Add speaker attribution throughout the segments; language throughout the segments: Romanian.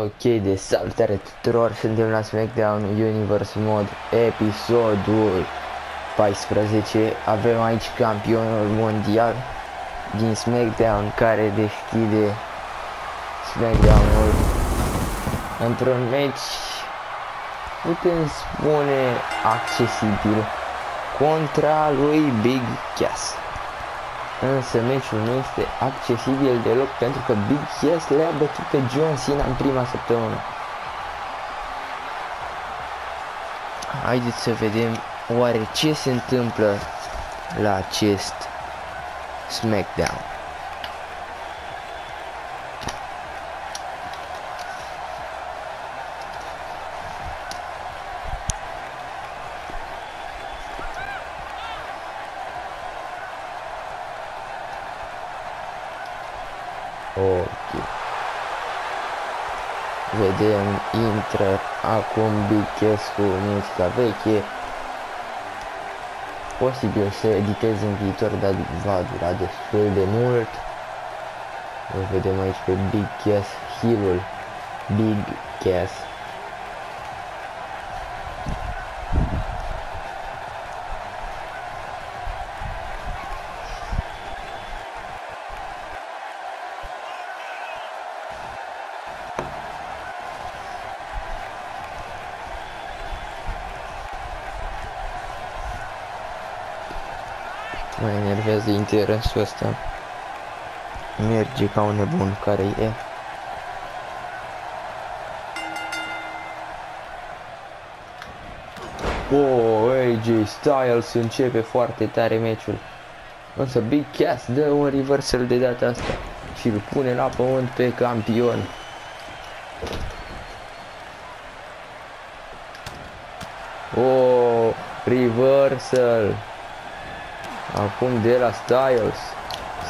Speaker 1: Ok, de salutare tuturor, suntem la SmackDown Universe Mod, episodul 14. Avem aici campionul mondial din SmackDown care deschide SmackDown-ul într-un match, putem spune, accesibil contra lui Big Cass. Însă meciul nu este accesibil deloc pentru că Big Cass le-a bătut pe John Cena în prima săptămână. Haideți să vedem oare ce se întâmplă la acest SmackDown. Ok. Vedem, intră acum Big Cass cu muzica veche. Posibil să editez în viitor, dar va dura destul de mult. Îl vedem aici pe Big Cass, heel Big Cass. Mă enervează interesul ăsta. Merge ca un nebun care e. Oh, AJ Styles începe foarte tare meciul. Însă Big Cass dă un reversal de data asta și îl pune la pământ pe campion. Oh, reversal. Acum de la Styles.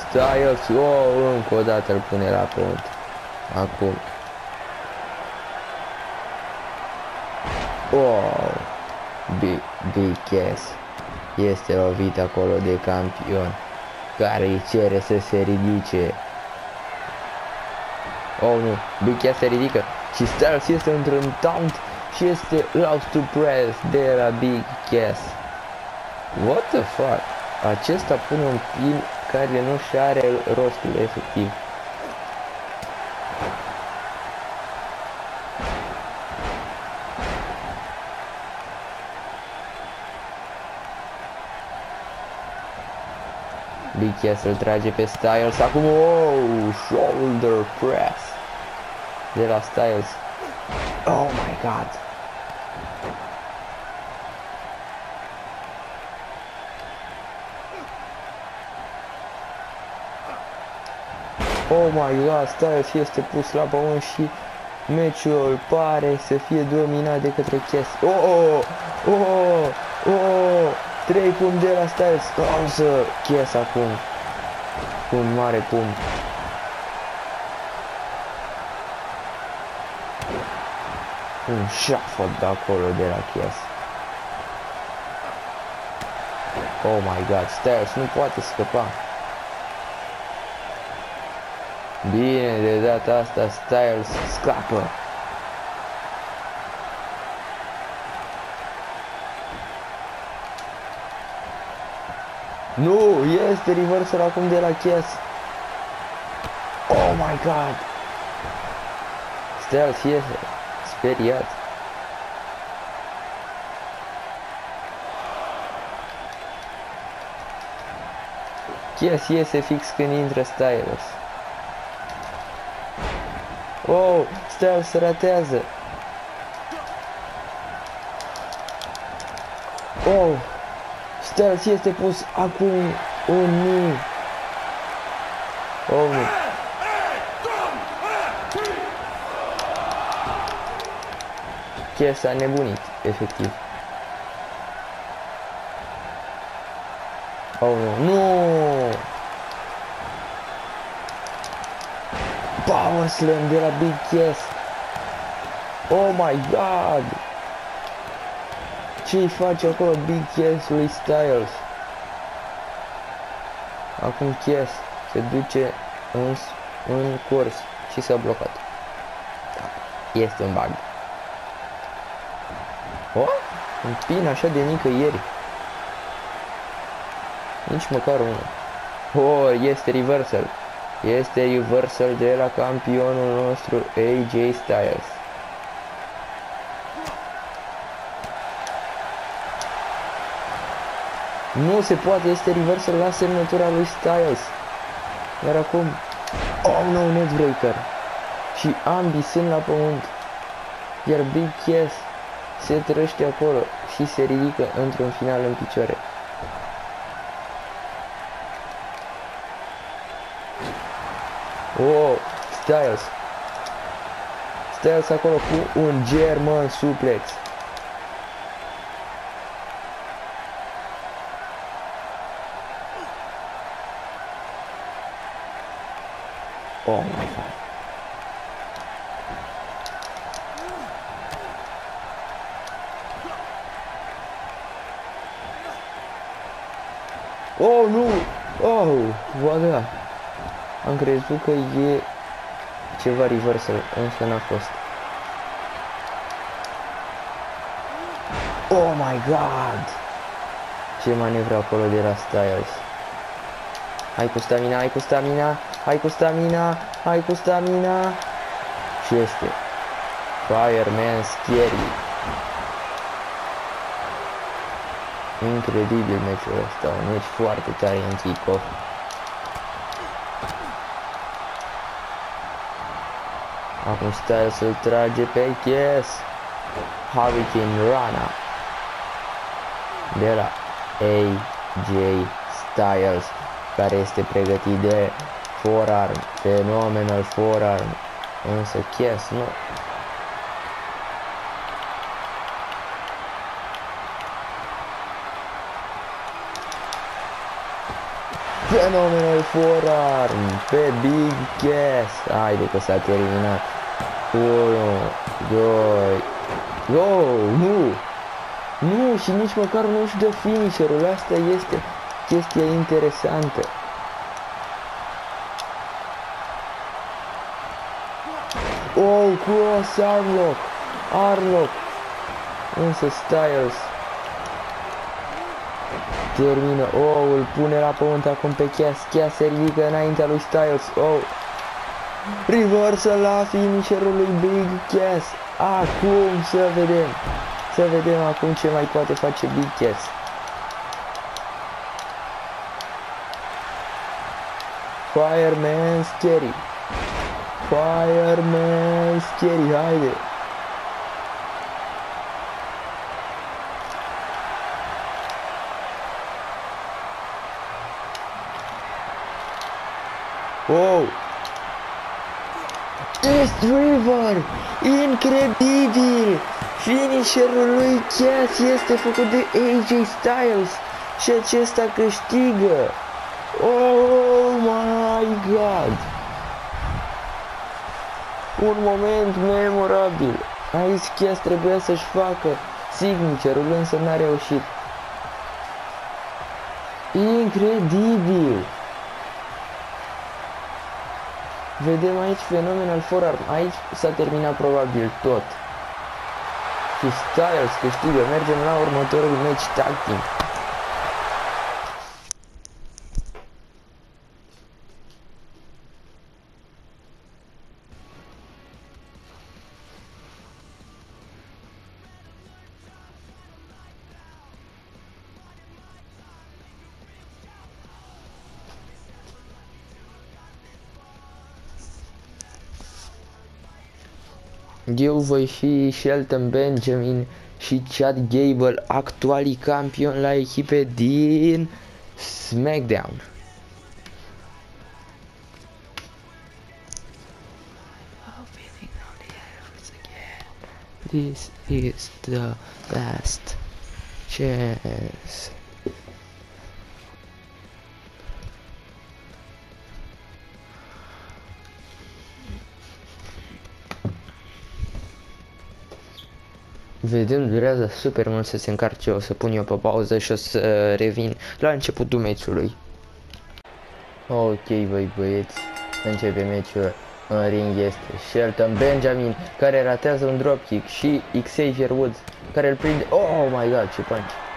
Speaker 1: Styles, oh, încă o dată îl pune la pământ. Acum. Oh, Big, Big Cass. Este lovit acolo de campion. Care îi cere să se ridice. Oh nu, Big Cass se ridică. Și Styles este într-un taunt și este lost to breath de la Big Cass. What the fuck? Acesta pune un pin care nu și are rostul efectiv. Big Cass îl trage pe Styles acum, oh, shoulder press de la Styles. Oh my god. Oh my god, Styles este pus la pământ și meciul pare să fie dominat de către Cass. Oh, oh, oh, oh, 3 pumni de la Styles. Oh, să Cass acum cu un mare pumn. Un șafot de acolo de la Cass. Oh my god, Styles nu poate scăpa. Bine, de data asta Styles scapă. Nu, este reversal acum de la Cass. Oh my god. Styles iese speriat. Cass iese fix când intră Styles. Oh, Styles se ratează. Oh, Styles este pus acum un nu. Oh, nu. Cass a nebunit, efectiv. Oh, nu. Nu! Power Slam de la Big Cass. Oh my god! Ce-i face acolo Big Cass lui Styles? Acum Cass se duce în, în curs și s-a blocat. Este un bug. O? Un pin așa de mică ieri. Nici măcar unul. Oh, este reversal. Este reversal de la campionul nostru AJ Styles. Nu se poate, este reversal la semnătura lui Styles. Iar acum, oh no, netbreaker. Și ambii sunt la pământ. Iar Big Cass se trăște acolo și se ridică într-un final în picioare. Oh, Styles. Styles acolo cu un German suplex. Oh crezut că e ceva reversal, însă n-a fost. Oh my god! Ce manevră acolo de la Styles. Hai cu stamina, hai cu stamina, hai cu stamina, hai cu stamina. Și este. Fireman Scary. Incredibil meciul ăsta, un meci foarte tare în kick-off. Acum stai să-l trage pe Kies. Hurricane Rana. De la AJ Styles, care este pregătit de forearm, phenomenal forearm. Însă Kies nu. Phenomenal forearm pe Big Cass. Haide că s-a terminat. 1, 2, Go! Nu! Nu! Și nici măcar nu-și dă finisherul. Asta este chestia interesantă. Oh, cross Arlock! Arlock! Însă Styles termină. Oh, îl pune la pământ acum pe Chias. Chias se ridică înaintea lui Styles. Oh. Reversă la finisherul lui Big Cass. Acum să vedem. Să vedem acum ce mai poate face Big Cass. Fireman Scary. Fireman Scary, haide. Wow! East River! Incredibil! Finisherul lui Cass este făcut de AJ Styles și acesta câștigă! Oh my god! Un moment memorabil! Aici Cass trebuia să-și facă signature-ul, însă n-a reușit. Incredibil! Vedem aici fenomenal forearm. Aici s-a terminat probabil tot. Și Styles câștigă. Mergem la următorul match tag team. Eu voi fi Shelton Benjamin și Chad Gable, actualii campioni la echipe din SmackDown. This is the last chance. Vedem, durează super mult să se încarce, o să pun eu pe pauză și o să revin la începutul meciului. Ok, băi băieți, începe meciul. în ring este Shelton Benjamin care ratează un dropkick și Xavier Woods care îl prinde. Oh my god, ce punch!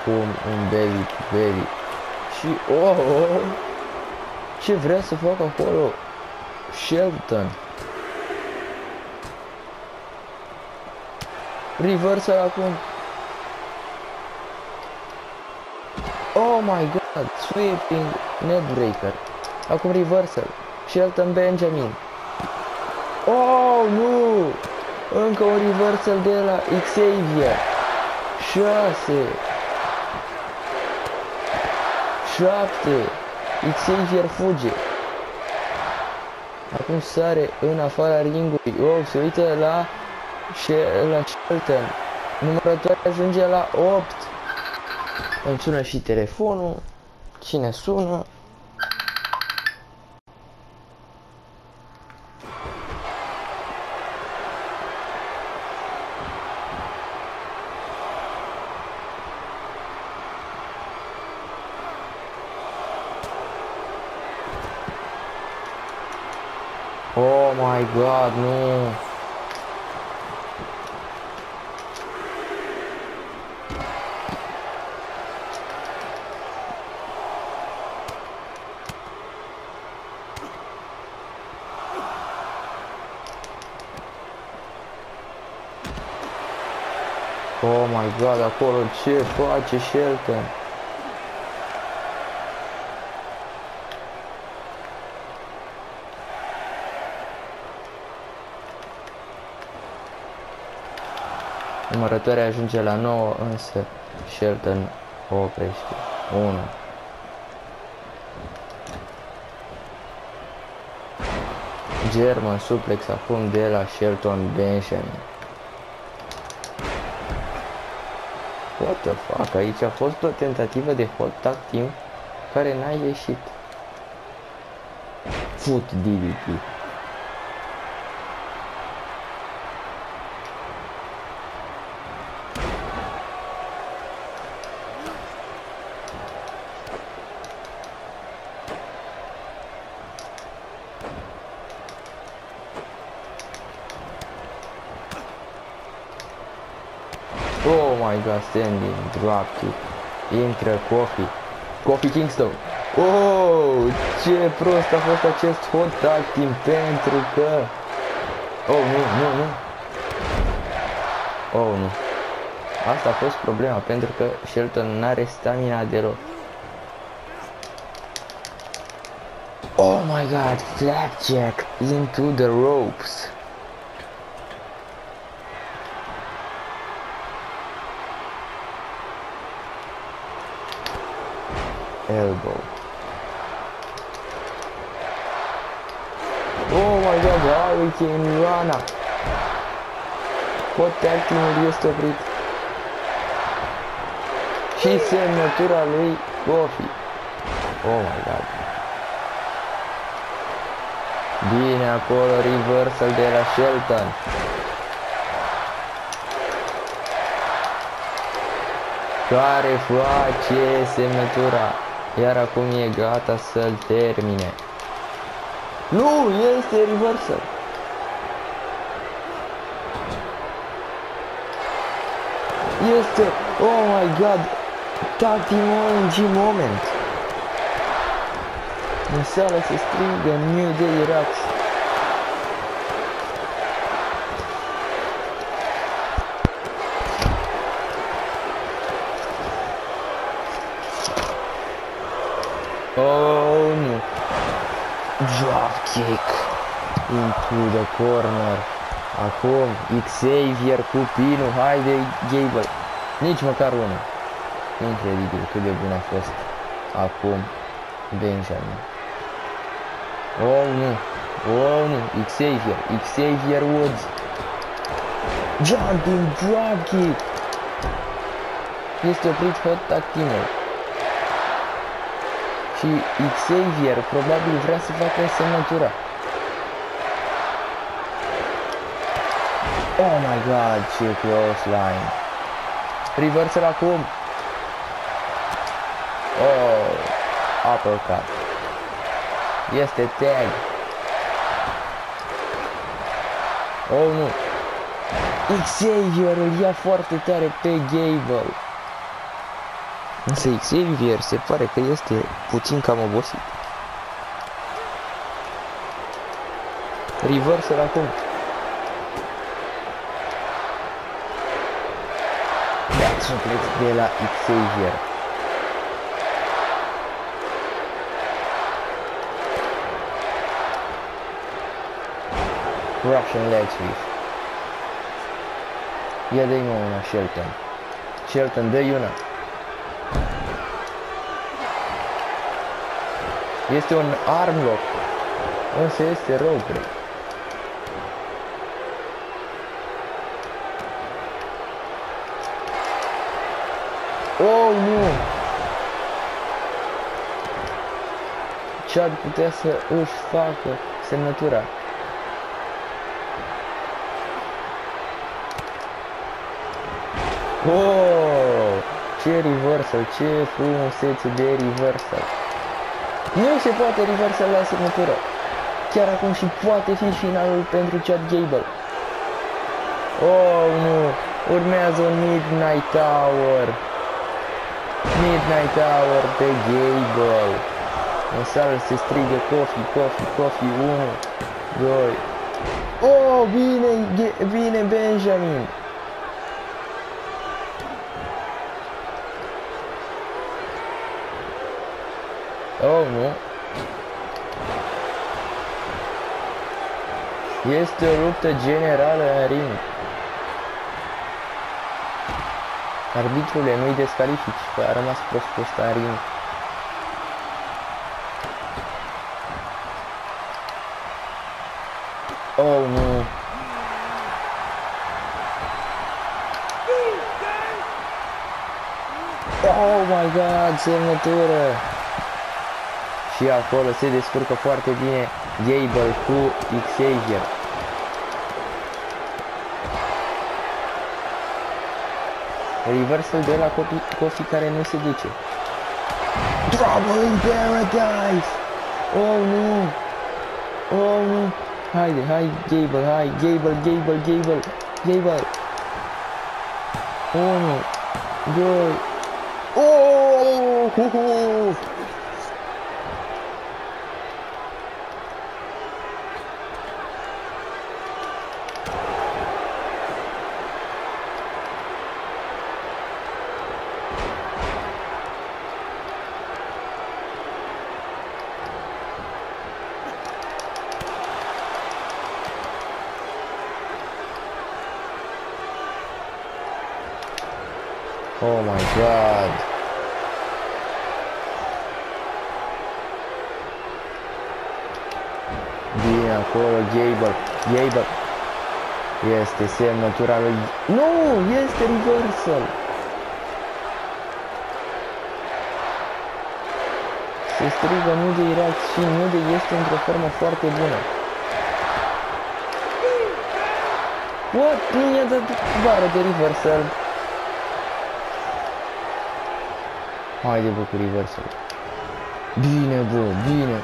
Speaker 1: Acum un belly belly și oh, oh, oh, ce vrea să facă acolo Shelton? Reversal acum. Oh my god Sweeping Netbreaker Acum reversal. Shelton Benjamin. Oh nu! Încă un reversal de la Xavier. 6 7 Xavier fuge. Acum sare în afara ringului. Oh, se uită la la Shelton. Numărătoarea ajunge la 8 Îmi sună și telefonul. Cine sună? Oh my god, nu! Oh my god, acolo ce face Shelton? Numărătoarea ajunge la 9, însă Shelton o oprește. 1. German suplex acum de la Shelton Benjamin. What the fuck? Aici a fost o tentativă de hot tag team care n-a ieșit. Foot DDT. Oh my god, standing, drop kick. Intră Kofi. Kofi Kingston. Oh, ce prost a fost acest hot tag team pentru că... Oh, nu, nu, nu. Oh, nu. Asta a fost problema, pentru că Shelton n-are stamina deloc. Oh my god, flapjack into the ropes. Elbow. Oh my god, Hurricane Rana! Pot tag team este oprit. Și semnătura lui Kofi. Oh my god. Bine acolo reversal de la Shelton. Care face semnătura. Iar acum e gata să-l termine. Nu, este reversal. Este, oh my god, tactic OMG moment. În sală se strigă New Day Rats. Oh, nu. Drop kick into the corner. Acum Xavier cu pinul. Haide, Gable. Nici măcar unul. Incredibil cât de bun a fost acum Benjamin. Oh, nu. Oh, nu. Xavier. Xavier Woods. Jumping drop kick. Este oprit hot tag team Și Xavier probabil vrea să facă semnătura. Oh my god, ce close line. Reversal acum. Oh, uppercut. Este tag. Oh, nu. Xavier îl ia foarte tare pe Gable. Însă Xavier se pare că este puțin cam obosit. Reversal acum. Back suplex de la Xavier. Russian leg sweep. Ia de nou una Shelton. Shelton, dă una. Este un arm lock. Însă este rope break. Oh, nu! Ce ar putea să își facă semnătura? Oh, ce reversal, ce frumusețe de reversal. Nu se poate reversal la semnătură. Chiar acum și poate fi finalul pentru Chad Gable. Oh, nu. Urmează un Midnight Hour. Midnight Hour pe Gable. În sală se strigă coffee, coffee, coffee, 1, 2. Oh, bine, bine Benjamin. Oh, nu. Este o luptă generală în ring. Arbitrule nu-i descalifici, că a rămas prost posta în ring. Oh, nu. Oh my god, semnătură! Și acolo se descurcă foarte bine Gable cu Xavier. Reversal de la Kofi care nu se duce. Trouble in Paradise! Oh nu! Oh nu! Haide, hai Gable, hai Gable, Gable, Gable, Gable! 1, 2, oh! Hu -hu! Oh my god. Bine acolo, Gable. Gable. Este semnătura lui... Nu! Este reversal! Se strigă nu de Irak și nu de este într-o formă foarte bună. What? Nu i-a dat bară de reversal. Haide bă cu reversal. Bine bă, bine.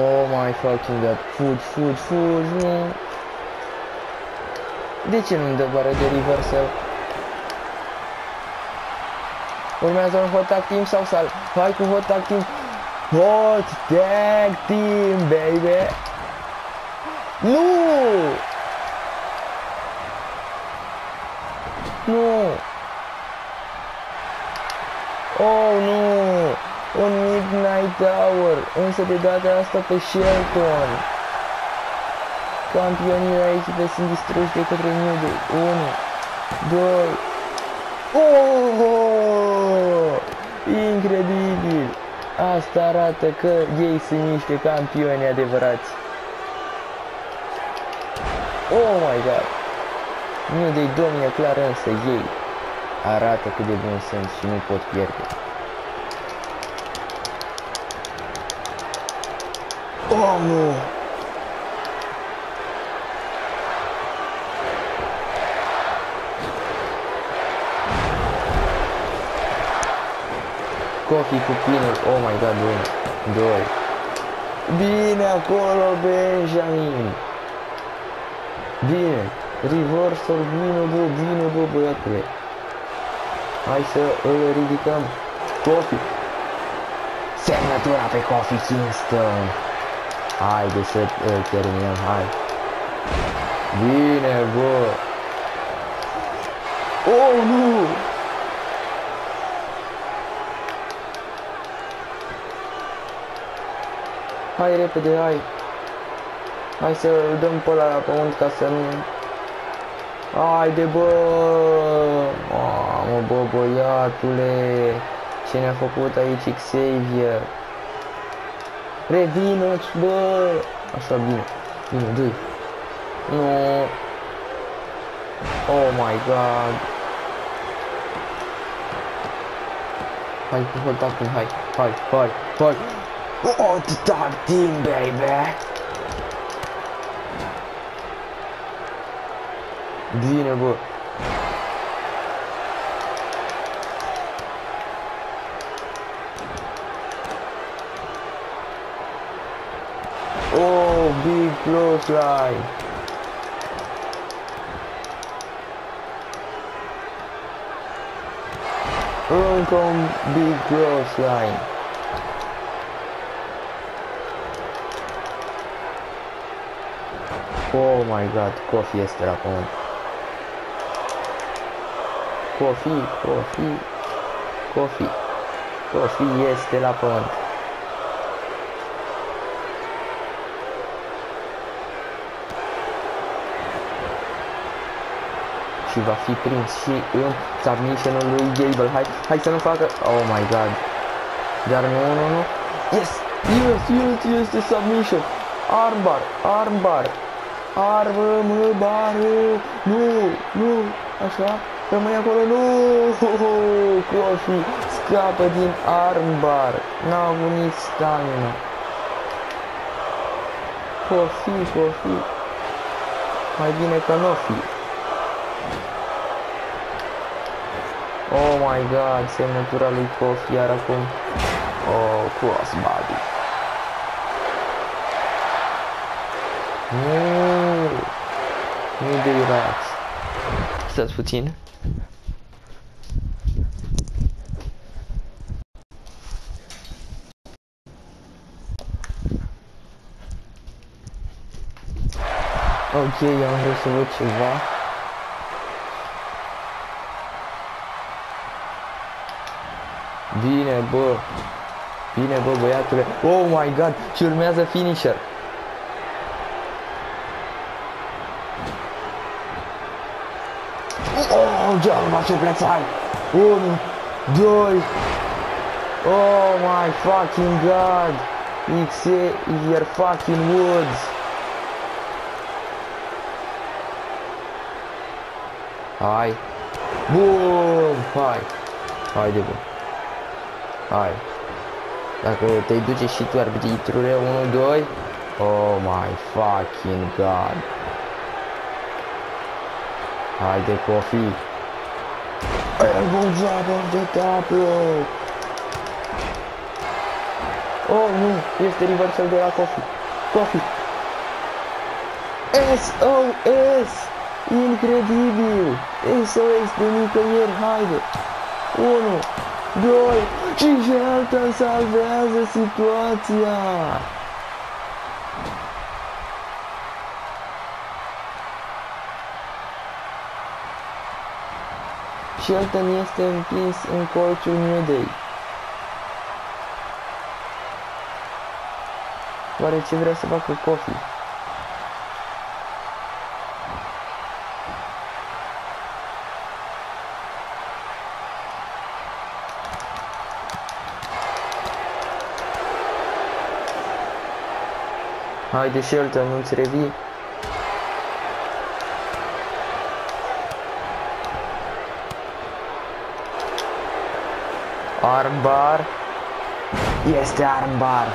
Speaker 1: Oh my fucking god. Fugi, fugi, fugi, nu. De ce nu-mi dă bară de reversal? Urmează un hot tag team sau sal? Hai cu hot tag team. Hot tag team, baby. Nu! Nu! Oh, nu! Un Midnight Hour, însă de data asta pe Shelton. Campionii la echipe sunt distruși de către New Day. 1, 2... Oh! Incredibil! Asta arată că ei sunt niște campioni adevărați. Oh my god! New Day domine clar însă ei arată cât de bun sunt și nu pot pierde. Oh, nu! Coffee cu pinul. Oh my god, bun. Doi. Bine acolo, Benjamin. Bine. Reversal, bine, bă, bine, bă, băiatule. Hai să îl ridicăm. Coffee. Semnătura pe Coffee Kingston. Haide să îl terminăm, hai. Bine, bă. Oh, nu! Hai repede, hai. Hai să îl dăm pe ăla la pământ ca să nu... Haide, bă! Mamă, bă, băiatule! Ce ne-a făcut aici Xavier? Revină-ți, bă! Așa, bine. Bine, dă Nu. Oh my god. Hai, hold up, hai, hai, hai, hai. Oh, the tag team, baby! Bine, bă! Oh, big close line! Încă un big close line! Oh my god, Coffee este la pământ. Coffee, Coffee, Coffee. Coffee este la pământ. Și va fi prins și în submission-ul lui Gable. Hai, hai să nu facă... Oh my god. Dar nu, nu, nu. Yes! Yes, yes, yes, the submission. Armbar, armbar. Armă, bară. Nu, nu. Așa. Rămâi acolo, nu! Cofi scapă din armbar. N-a avut nici stamina. Cofi, Cofi. Mai bine că nu fi. Oh my god, semnătura lui Kofi, iar acum... Oh, crossbody. Nu! Nu de Irax. Stați puțin. Ok, am vrut să văd ceva. Bine, bă. Bine, bă, băiatule. Oh my god, și urmează finisher. Oh, gealba suplețai. 1, 2. Oh my fucking god. Xavier fucking Woods. Hai. Bun, hai. Haide, bun. Hai. Dacă te duce și tu arbitrurile 1-2. Oh my fucking god. Haide, Kofi. Elbow drop of the top rope. Oh, nu. Este reversal de la Kofi. Kofi. SOS. Incredibil. SOS de nicăieri. Haide. 1, 2 și Shelton salvează situația. Shelton este împins în colțul New Day. Oare ce vrea să facă Kofi? Haide Shelton, nu-ți revii? Armbar. Este armbar.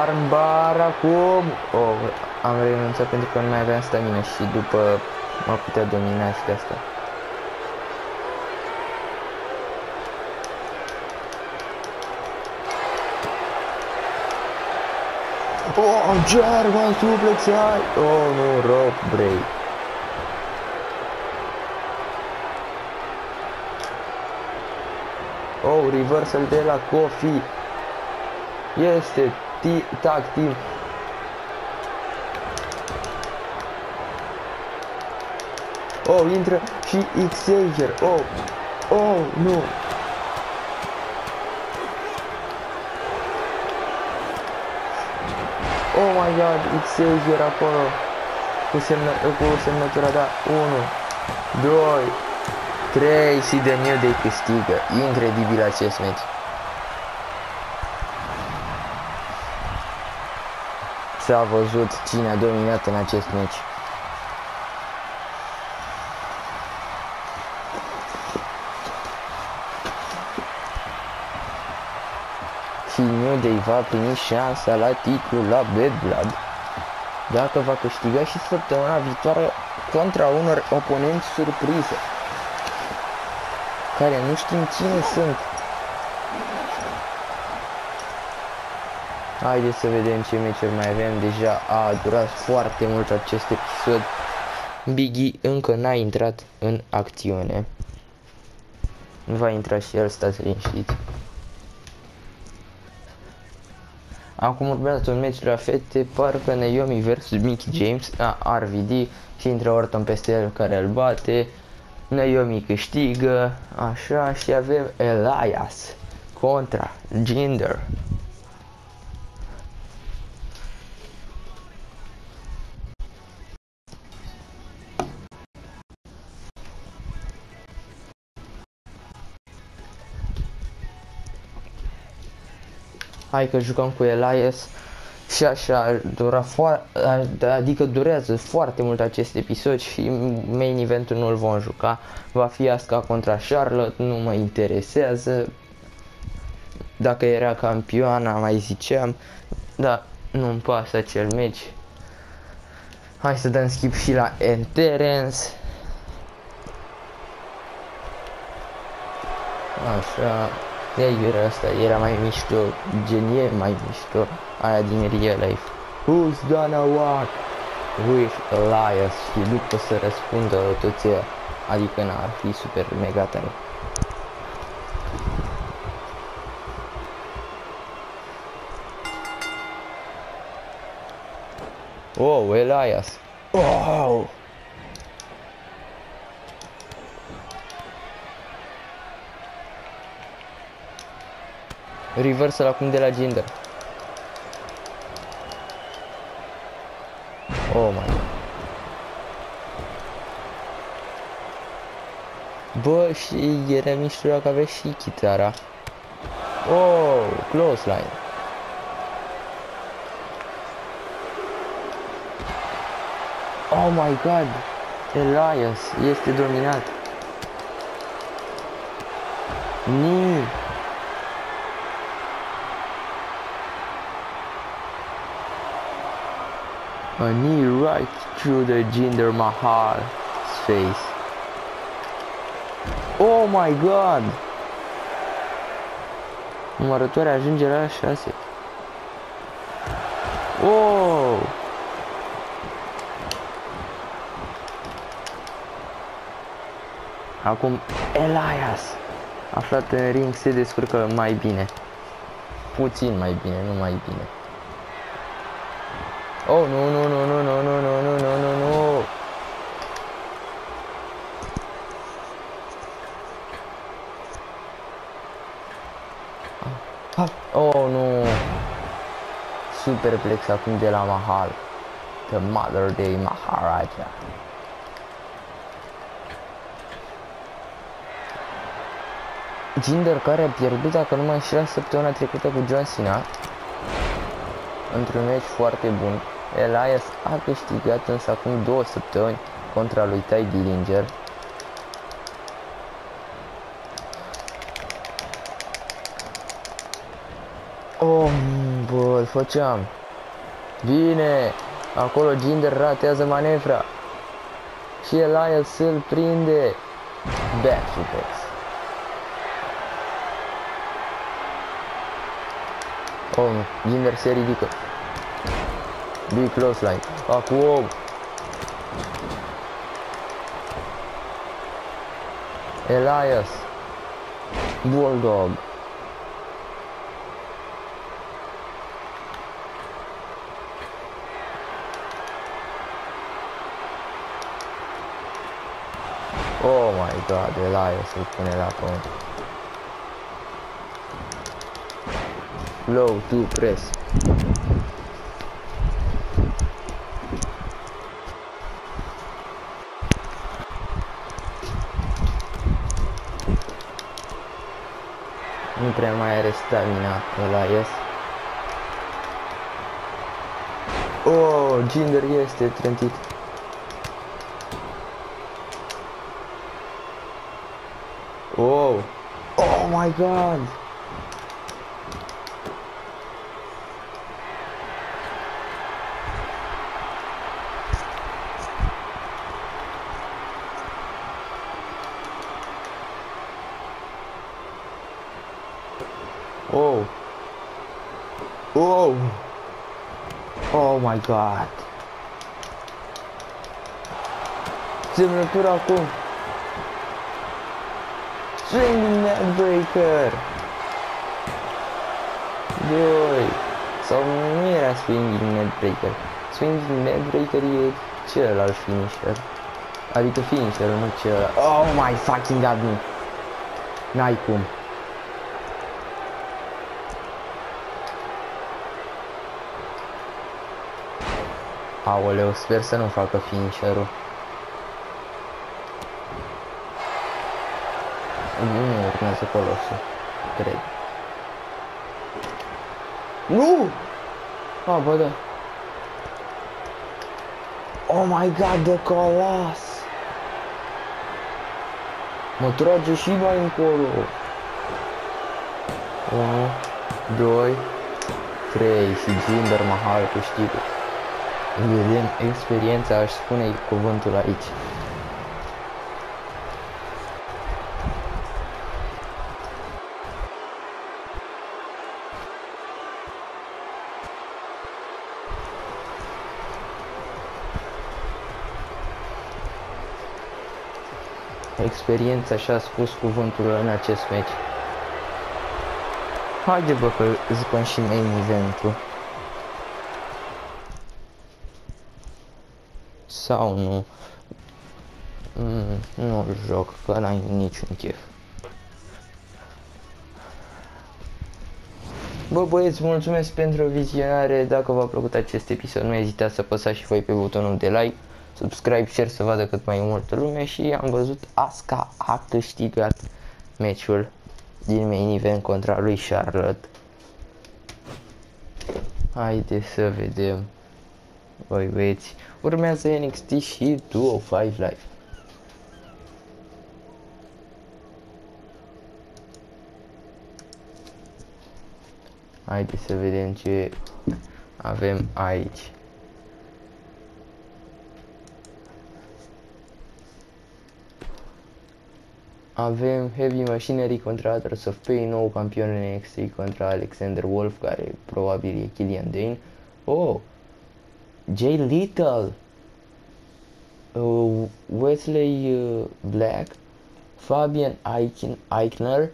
Speaker 1: Armbar acum. Oh, am renunțat pentru că nu mai aveam stamina și după mă putea domina și de asta. Oh, German suplex Oh, nu, rope break. Oh, reversal de la Kofi. Este tag team. Oh, intră și Xavier. Oh, oh, nu. Oh my god, Xavier acolo cu, semnă, cu semnătura, da, 1, 2, 3 și de New Day câștigă. Incredibil acest meci. S-a văzut cine a dominat în acest meci. și New Day va primi șansa la titlu la Bad Blood dacă va câștiga și săptămâna viitoare contra unor oponenți surpriză care nu știm cine sunt. Haideți să vedem ce meciuri mai avem. Deja a durat foarte mult acest episod. Biggie încă n-a intrat în acțiune. Nu va intra și el, stați liniștiți. Acum urmează un meci la fete, parcă Naomi vs Mickey James, a, RVD și intră Orton peste el care îl bate. Naomi câștigă, așa, și avem Elias contra Jinder. hai că jucăm cu Elias și așa dura foarte, adică durează foarte mult acest episod și main eventul nu-l vom juca. Va fi Asca contra Charlotte, nu mă interesează. Dacă era campioana, mai ziceam, dar nu-mi pasă acel meci. Hai să dăm skip și la Enterence. Așa, Iurea asta era mai mișto, genie mai mișto, aia din real life. Who's gonna walk with Elias? Și după să răspundă toți adică n-ar fi super mega tare. Oh, Elias. Wow! Reversal acum de la Ginder. Oh my Bă, și era mișto dacă avea și chitara. Oh, close line. Oh my god! Elias este dominat. Nu. A knee right through the Jinder Mahal's face. Oh my god! Numărătoarea ajunge la 6. Oh! Acum Elias, aflat în ring, se descurcă mai bine. Puțin mai bine, nu mai bine. Oh, no, no, no, no, no, no, no, no, no, no, no. Ah, oh, nu. Superplex acum de la Mahal. The Mother Day Maharaja. Jinder care a pierdut, dacă nu mă înșel, săptămâna trecută cu John Cena într-un meci foarte bun. Elias a câștigat însă acum două săptămâni contra lui Ty Dillinger. Oh, Bă, îl făceam. Bine! Acolo Ginder ratează manevra. Și Elias îl prinde. Back suplex. Oh, nu. Ginder se ridică. Big close line. Acum. Elias. Bulldog. Oh my god, Elias îl pune la pământ. Low to press. Prea mai are stamina Elias. Oh, Ginder este trântit. Oh! Oh my god! Oh! Oh! Oh my god! Semnătura acum! Swinging Neckbreaker! 2 Sau nu era Swinging Neckbreaker. Swinging Neckbreaker e celălalt finisher. Adică finisher, nu celălalt. Oh my fucking god, nu! N-ai cum. Aoleu, sper să nu facă finisher-ul. Nu urmează colosul, cred. Nu! Ah, bă, da. Oh my god, de colos! Mă trage și mai încolo. 1, 2, 3 și Jinder Mahal câștigă. Vedem experiența, aș spune cuvântul aici. Experiența și-a spus cuvântul în acest meci. Haide bă că zicem și main eventul. Sau nu. Mm, nu joc, că n-ai niciun chef. Bă băieți, mulțumesc pentru vizionare, dacă v-a plăcut acest episod nu ezitați să apăsați și voi pe butonul de like, subscribe, share să vadă cât mai multă lume și am văzut Asuka a câștigat meciul din main event contra lui Charlotte. Haide să vedem. Băi băieți, urmează NXT și 205 Live. Haideți să vedem ce avem aici. Avem Heavy Machinery contra Others of Pain, nou campion în NXT contra Alexander Wolf, care probabil e Killian Dane. Oh, Jay Little, uh, Wesley uh, Black, Fabian Eichner,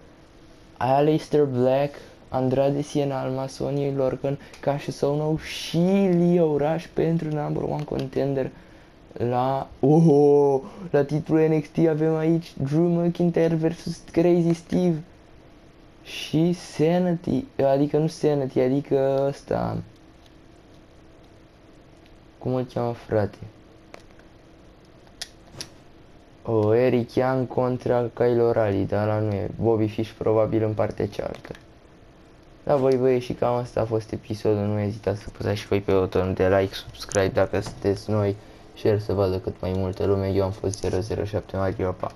Speaker 1: Aleister Black, Andrade Cien Alma, Sonny Lorcan, Cash Sono și Leo Rush pentru number one contender la oh, la titlul NXT avem aici Drew McIntyre vs Crazy Steve și Sanity, adică nu Sanity, adică ăsta cum îl cheamă frate? O, Eric Young contra Kyle O'Reilly, dar la nu e. Bobby Fish probabil în partea cealaltă. Da, voi voi și cam asta a fost episodul. Nu ezitați să apăsați și voi pe butonul de like, subscribe dacă sunteți noi, share să vadă cât mai multă lume. Eu am fost 007 Mario, pa!